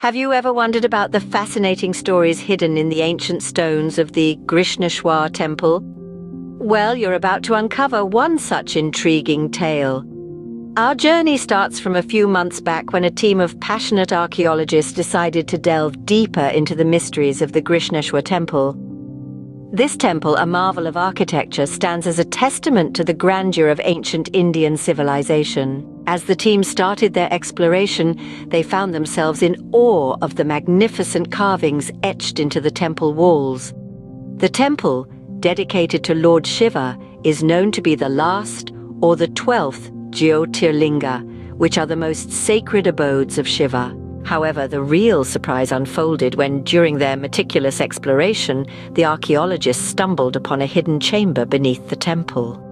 Have you ever wondered about the fascinating stories hidden in the ancient stones of the Grishneshwar temple? Well, you're about to uncover one such intriguing tale. Our journey starts from a few months back when a team of passionate archaeologists decided to delve deeper into the mysteries of the Grishneshwar temple. This temple, a marvel of architecture, stands as a testament to the grandeur of ancient Indian civilization. As the team started their exploration, they found themselves in awe of the magnificent carvings etched into the temple walls. The temple, dedicated to Lord Shiva, is known to be the last or the twelfth Jyotirlinga, which are the most sacred abodes of Shiva. However, the real surprise unfolded when, during their meticulous exploration, the archaeologists stumbled upon a hidden chamber beneath the temple.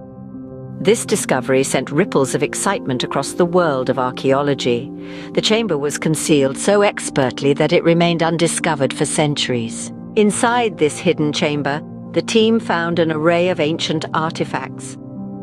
This discovery sent ripples of excitement across the world of archaeology. The chamber was concealed so expertly that it remained undiscovered for centuries. Inside this hidden chamber, the team found an array of ancient artifacts.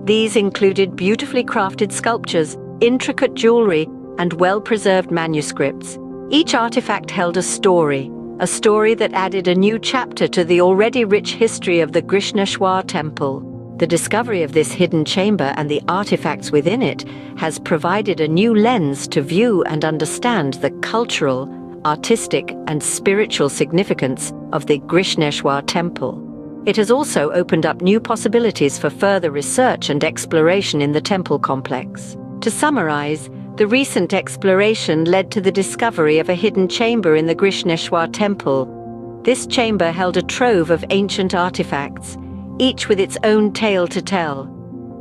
These included beautifully crafted sculptures, intricate jewelry, and well-preserved manuscripts. Each artifact held a story, a story that added a new chapter to the already rich history of the Grishneshwar temple. The discovery of this hidden chamber and the artifacts within it has provided a new lens to view and understand the cultural, artistic and spiritual significance of the Grishneshwar temple. It has also opened up new possibilities for further research and exploration in the temple complex. To summarize, the recent exploration led to the discovery of a hidden chamber in the Grishneshwar temple. This chamber held a trove of ancient artifacts, each with its own tale to tell.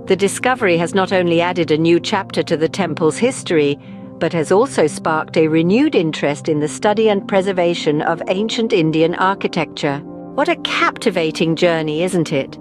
The discovery has not only added a new chapter to the temple's history, but has also sparked a renewed interest in the study and preservation of ancient Indian architecture. What a captivating journey, isn't it?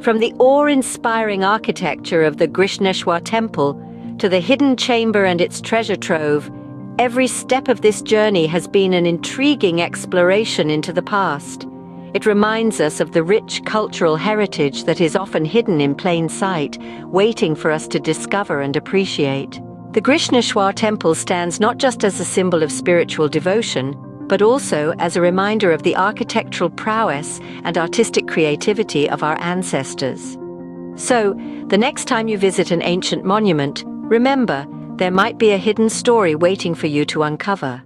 From the awe-inspiring architecture of the Grishneshwar temple to the hidden chamber and its treasure trove, every step of this journey has been an intriguing exploration into the past. It reminds us of the rich cultural heritage that is often hidden in plain sight, waiting for us to discover and appreciate. The Grishneshwar temple stands not just as a symbol of spiritual devotion, but also as a reminder of the architectural prowess and artistic creativity of our ancestors. So, the next time you visit an ancient monument, remember, there might be a hidden story waiting for you to uncover.